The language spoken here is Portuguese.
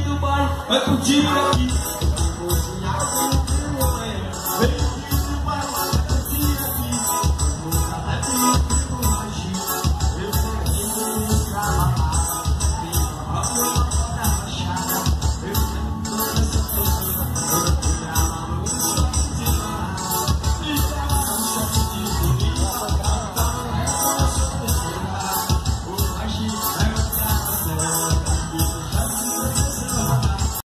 do vai pro dia aqui